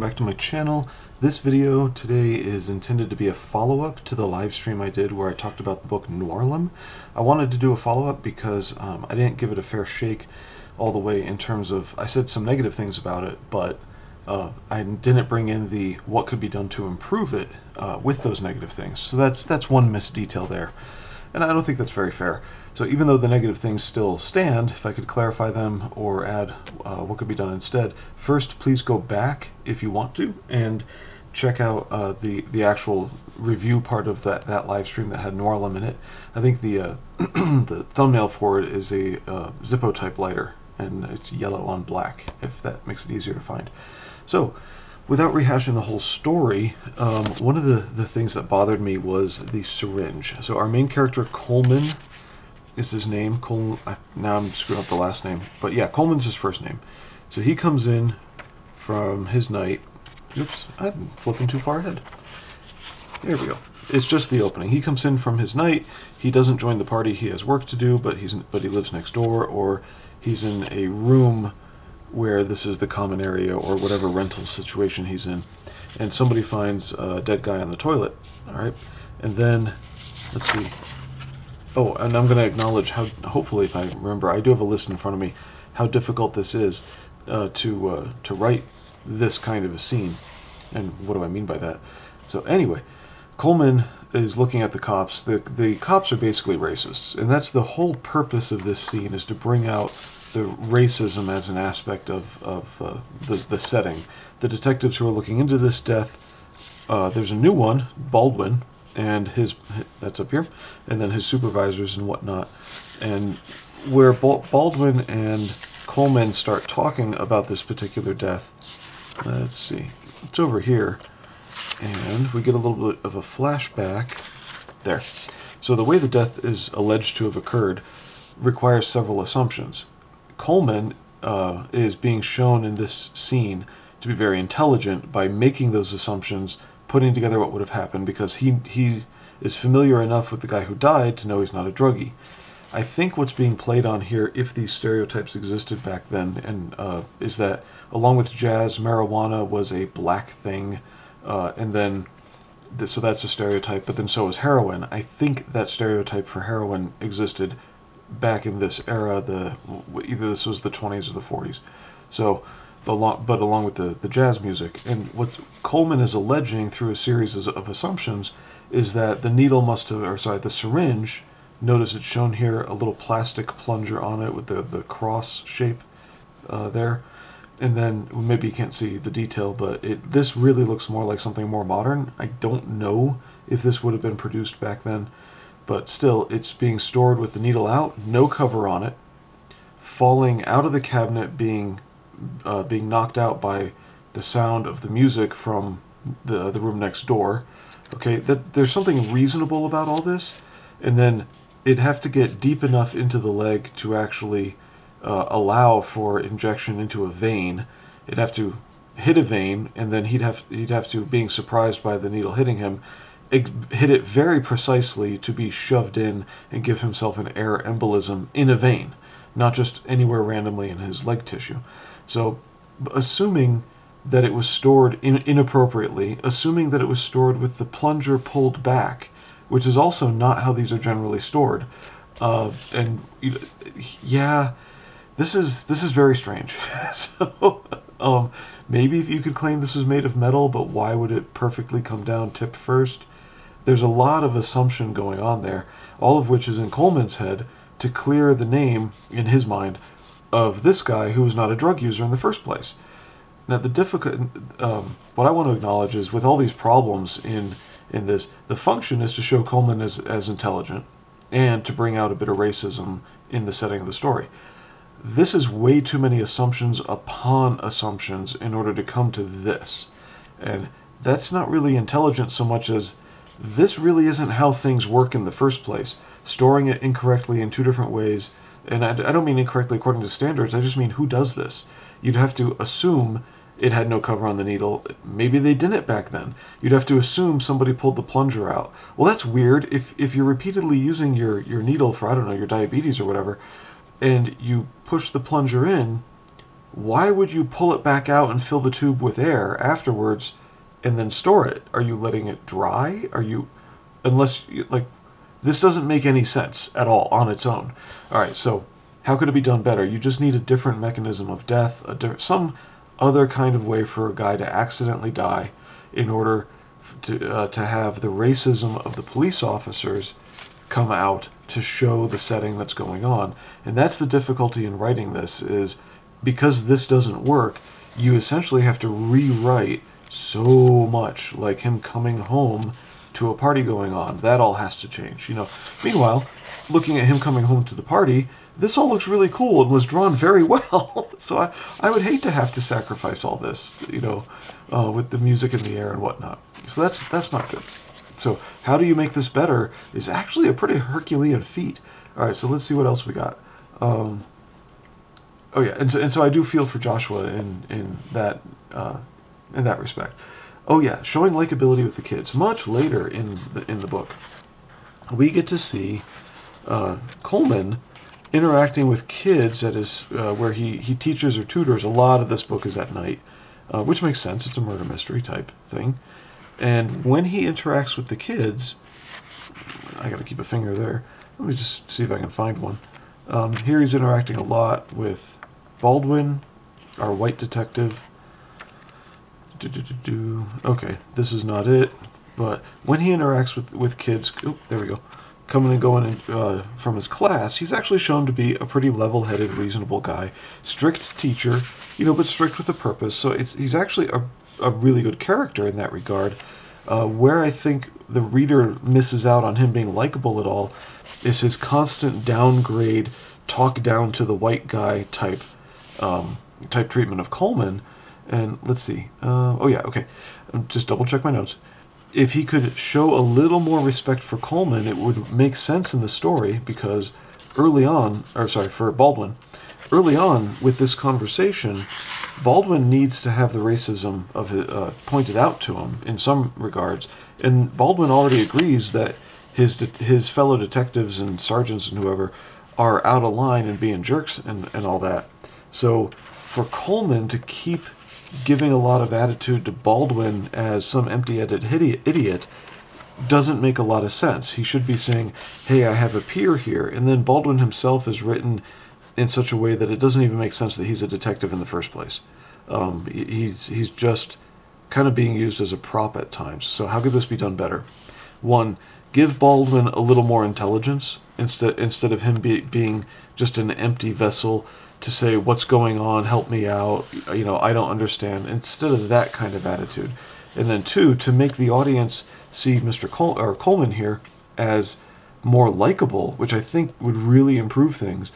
welcome back to my channel. This video today is intended to be a follow-up to the live stream I did where I talked about the book Noirlem. I wanted to do a follow-up because um, I didn't give it a fair shake all the way in terms of, I said some negative things about it, but uh, I didn't bring in the what could be done to improve it uh, with those negative things. So that's, that's one missed detail there. And I don't think that's very fair. So even though the negative things still stand, if I could clarify them or add uh, what could be done instead, first please go back if you want to and check out uh, the the actual review part of that that live stream that had Noirlem in it. I think the uh, the thumbnail for it is a uh, Zippo type lighter and it's yellow on black if that makes it easier to find. So without rehashing the whole story, um, one of the, the things that bothered me was the syringe. So our main character Coleman is his name. Cole, I, now I'm screwing up the last name. But yeah, Coleman's his first name. So he comes in from his night. Oops, I'm flipping too far ahead. There we go. It's just the opening. He comes in from his night. He doesn't join the party. He has work to do, but he's but he lives next door, or he's in a room where this is the common area or whatever rental situation he's in. And somebody finds a dead guy on the toilet. All right, and then let's see. Oh, and I'm going to acknowledge how, hopefully, if I remember, I do have a list in front of me, how difficult this is uh, to uh, to write this kind of a scene. And what do I mean by that? So anyway, Coleman is looking at the cops. The the cops are basically racists, and that's the whole purpose of this scene is to bring out the racism as an aspect of of uh, the the setting. The detectives who are looking into this death. Uh, there's a new one, Baldwin, and his that's up here, and then his supervisors and whatnot, and where Baldwin and Coleman start talking about this particular death. Let's see, it's over here, and we get a little bit of a flashback there. So the way the death is alleged to have occurred requires several assumptions. Coleman uh, is being shown in this scene to be very intelligent by making those assumptions putting together what would have happened because he he is familiar enough with the guy who died to know he's not a druggie. I think what's being played on here, if these stereotypes existed back then, and uh, is that along with jazz, marijuana was a black thing, uh, and then th so that's a stereotype. But then so is heroin. I think that stereotype for heroin existed back in this era. The either this was the 20s or the 40s. So but along with the, the jazz music. And what Coleman is alleging through a series of assumptions is that the needle must have, or sorry, the syringe, notice it's shown here, a little plastic plunger on it with the, the cross shape uh, there. And then maybe you can't see the detail, but it this really looks more like something more modern. I don't know if this would have been produced back then, but still, it's being stored with the needle out, no cover on it, falling out of the cabinet, being uh, being knocked out by the sound of the music from the the room next door. Okay, that there's something reasonable about all this, and then it'd have to get deep enough into the leg to actually uh, allow for injection into a vein. It'd have to hit a vein, and then he'd have he'd have to, being surprised by the needle hitting him, hit it very precisely to be shoved in and give himself an air embolism in a vein, not just anywhere randomly in his leg tissue. So, assuming that it was stored in, inappropriately, assuming that it was stored with the plunger pulled back, which is also not how these are generally stored. Uh, and yeah, this is this is very strange. so um, maybe if you could claim this was made of metal, but why would it perfectly come down tip first? There's a lot of assumption going on there, all of which is in Coleman's head to clear the name in his mind of this guy who was not a drug user in the first place. Now, the difficult, um, what I want to acknowledge is with all these problems in in this, the function is to show Coleman as as intelligent and to bring out a bit of racism in the setting of the story. This is way too many assumptions upon assumptions in order to come to this, and that's not really intelligent so much as this really isn't how things work in the first place. Storing it incorrectly in two different ways and I, I don't mean incorrectly according to standards, I just mean who does this? You'd have to assume it had no cover on the needle. Maybe they didn't back then. You'd have to assume somebody pulled the plunger out. Well, that's weird. If if you're repeatedly using your your needle for I don't know your diabetes or whatever, and you push the plunger in, why would you pull it back out and fill the tube with air afterwards and then store it? Are you letting it dry? Are you, unless, you, like, this doesn't make any sense at all on its own. All right, so how could it be done better? You just need a different mechanism of death, a some other kind of way for a guy to accidentally die in order to, uh, to have the racism of the police officers come out to show the setting that's going on. And that's the difficulty in writing this is because this doesn't work, you essentially have to rewrite so much, like him coming home to a party going on. That all has to change, you know. Meanwhile, looking at him coming home to the party, this all looks really cool and was drawn very well. so I, I would hate to have to sacrifice all this, you know, uh, with the music in the air and whatnot. So that's that's not good. So how do you make this better is actually a pretty Herculean feat. All right, so let's see what else we got. Um, oh yeah, and so, and so I do feel for Joshua in in that uh, in that respect. Oh yeah, showing likability with the kids. Much later in the, in the book, we get to see uh, Coleman interacting with kids at his uh, where he he teaches or tutors. A lot of this book is at night, uh, which makes sense. It's a murder mystery type thing, and when he interacts with the kids, I got to keep a finger there. Let me just see if I can find one. Um, here he's interacting a lot with Baldwin, our white detective. Do, do, do, okay, this is not it. But when he interacts with, with kids, oh, there we go, coming and going in, uh, from his class, he's actually shown to be a pretty level-headed, reasonable guy. Strict teacher, you know, but strict with a purpose. So it's, he's actually a, a really good character in that regard. Uh, where I think the reader misses out on him being likable at all is his constant downgrade, talk down to the white guy type um, type treatment of Coleman. And let's see. Uh, oh yeah, okay. Just double check my notes. If he could show a little more respect for Coleman, it would make sense in the story because early on, or sorry, for Baldwin, early on with this conversation, Baldwin needs to have the racism of it uh, pointed out to him in some regards, and Baldwin already agrees that his his fellow detectives and sergeants and whoever are out of line and being jerks and, and all that. So for Coleman to keep giving a lot of attitude to Baldwin as some empty-headed idiot doesn't make a lot of sense. He should be saying, hey, I have a peer here. And then Baldwin himself is written in such a way that it doesn't even make sense that he's a detective in the first place. Um, he's, he's just kind of being used as a prop at times. So how could this be done better? One, give Baldwin a little more intelligence instead, instead of him be, being just an empty vessel to say what's going on, help me out, you know, I don't understand, instead of that kind of attitude. And then two, to make the audience see Mr. Col- or Coleman here as more likable, which I think would really improve things.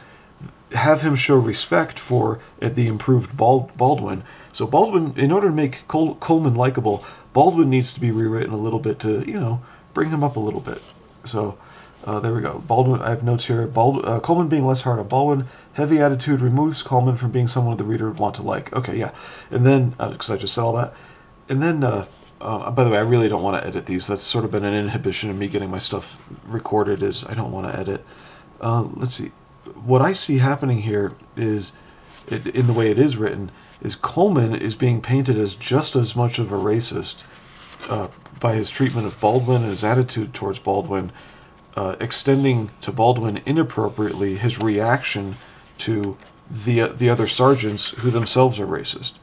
Have him show respect for the improved Baldwin. So Baldwin, in order to make Col- Coleman likable, Baldwin needs to be rewritten a little bit to, you know, bring him up a little bit. So uh, there we go. Baldwin, I have notes here. Bald, uh, Coleman being less hard on Baldwin. Heavy attitude removes Coleman from being someone the reader would want to like. Okay, yeah. And then, because uh, I just said all that. And then, uh, uh, by the way, I really don't want to edit these. That's sort of been an inhibition of me getting my stuff recorded is I don't want to edit. Uh, let's see. What I see happening here is, in the way it is written, is Coleman is being painted as just as much of a racist by his treatment of Baldwin and his attitude towards Baldwin uh, extending to Baldwin inappropriately his reaction to the uh, the other sergeants who themselves are racist.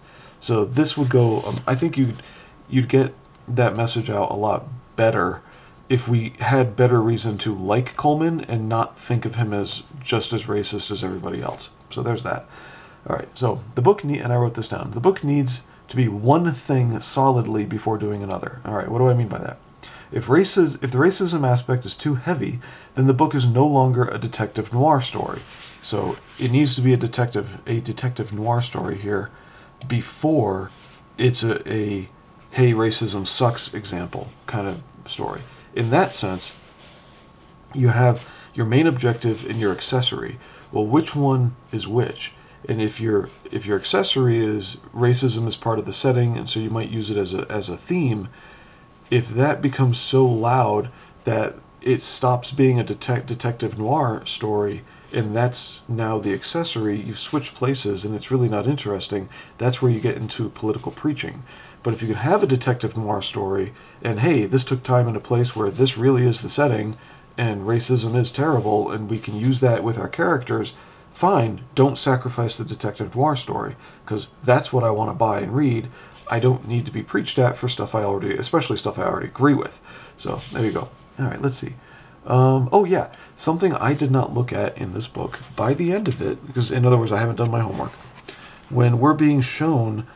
So this would go. Um, I think you'd you'd get that message out a lot better if we had better reason to like Coleman and not think of him as just as racist as everybody else. So there's that. All right. So the book and I wrote this down. The book needs to be one thing solidly before doing another. All right. What do I mean by that? If, races, if the racism aspect is too heavy, then the book is no longer a detective noir story. So it needs to be a detective, a detective noir story here before it's a, a hey, racism sucks example kind of story. In that sense, you have your main objective and your accessory. Well, which one is which? And if your if your accessory is racism is part of the setting, and so you might use it as a as a theme, if that becomes so loud that it stops being a detec- detective noir story and that's now the accessory. You've switched places, and it's really not interesting. That's where you get into political preaching. But if you can have a detective noir story, and hey, this took time in a place where this really is the setting, and racism is terrible, and we can use that with our characters, fine, don't sacrifice the detective noir story, because that's what I want to buy and read. I don't need to be preached at for stuff I already, especially stuff I already agree with. So there you go. All right, let's see. Um, oh yeah, something I did not look at in this book by the end of it, because in other words, I haven't done my homework. When we're being shown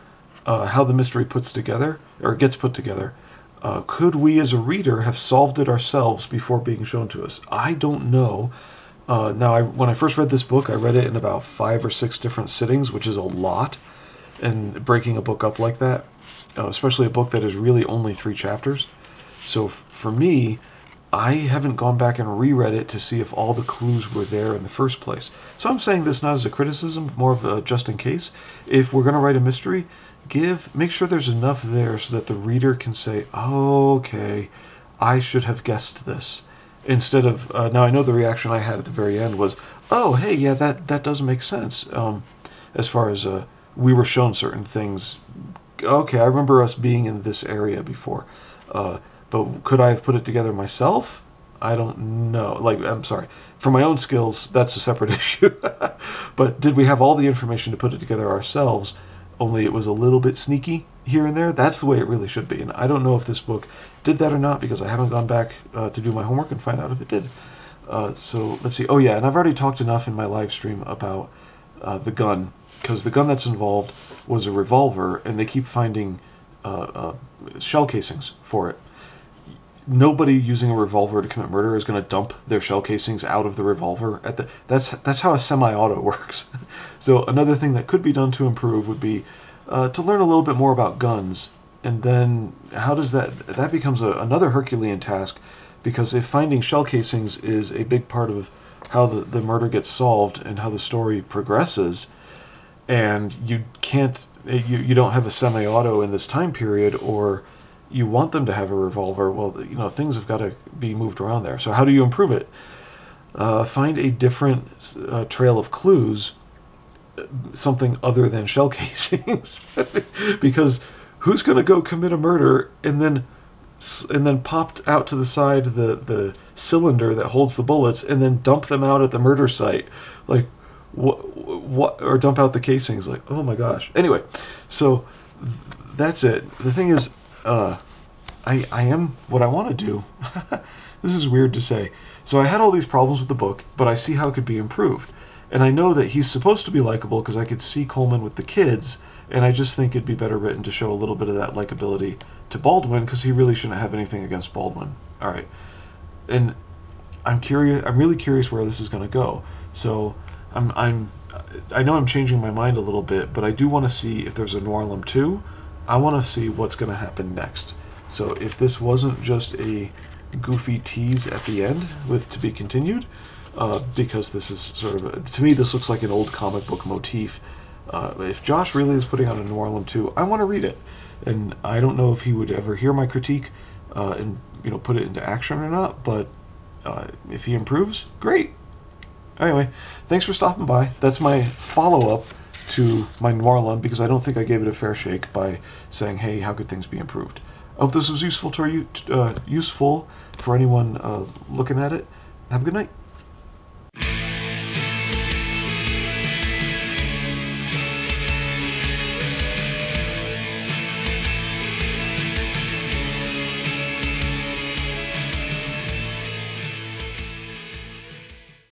uh, how the mystery puts together or gets put together, uh, could we as a reader have solved it ourselves before being shown to us? I don't know. Uh, now, I, when I first read this book, I read it in about five or six different sittings, which is a lot. And breaking a book up like that, uh, especially a book that is really only three chapters. So for me, I haven't gone back and reread it to see if all the clues were there in the first place. So I'm saying this not as a criticism, more of a just in case. If we're going to write a mystery, give make sure there's enough there so that the reader can say, oh, "Okay, I should have guessed this." Instead of uh, now, I know the reaction I had at the very end was, "Oh, hey, yeah, that that does make sense." Um, as far as uh, we were shown certain things. Okay, I remember us being in this area before. Uh, but could I have put it together myself? I don't know. Like, I'm sorry. For my own skills, that's a separate issue. but did we have all the information to put it together ourselves? Only it was a little bit sneaky here and there. That's the way it really should be. And I don't know if this book did that or not because I haven't gone back uh, to do my homework and find out if it did. Uh, so let's see. Oh, yeah. And I've already talked enough in my live stream about uh, the gun because the gun that's involved was a revolver and they keep finding uh, uh, shell casings for it nobody using a revolver to commit murder is going to dump their shell casings out of the revolver at the that's that's how a semi-auto works. So another thing that could be done to improve would be uh, to learn a little bit more about guns. And then how does that that becomes a, another herculean task because if finding shell casings is a big part of how the, the murder gets solved and how the story progresses and you can't you, you don't have a semi-auto in this time period or you want them to have a revolver, well, you know, things have got to be moved around there. So how do you improve it? Uh, find a different uh, trail of clues, something other than shell casings, because who's going to go commit a murder and then and then popped out to the side the the cylinder that holds the bullets and then dump them out at the murder site, like what what or dump out the casings, like oh my gosh. Anyway, so that's it. The thing is uh, I, I am what I want to do. this is weird to say. So I had all these problems with the book, but I see how it could be improved. And I know that he's supposed to be likable because I could see Coleman with the kids, and I just think it'd be better written to show a little bit of that likability to Baldwin because he really shouldn't have anything against Baldwin. All right. And I'm curious, I'm really curious where this is going to go. So I'm, I'm, I know I'm changing my mind a little bit, but I do want to see if there's a Noirlem 2 I want to see what's going to happen next. So if this wasn't just a goofy tease at the end with to be continued, uh, because this is sort of, a, to me, this looks like an old comic book motif. Uh, if Josh really is putting on a Noirlem 2, I want to read it. And I don't know if he would ever hear my critique uh, and you know put it into action or not, but uh, if he improves, great. Anyway, thanks for stopping by. That's my follow-up to my Noirlem because I don't think I gave it a fair shake by saying, hey, how could things be improved? I hope this was useful to you, uh, useful for anyone uh, looking at it. Have a good night.